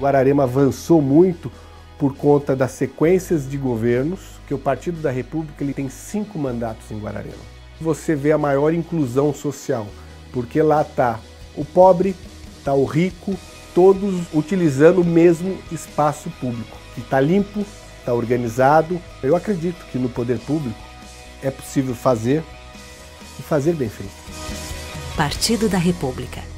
Guararema avançou muito por conta das sequências de governos, que o Partido da República ele tem cinco mandatos em Guararema. Você vê a maior inclusão social, porque lá está o pobre, está o rico, todos utilizando o mesmo espaço público, que está limpo, está organizado. Eu acredito que no poder público é possível fazer e fazer bem feito. Partido da República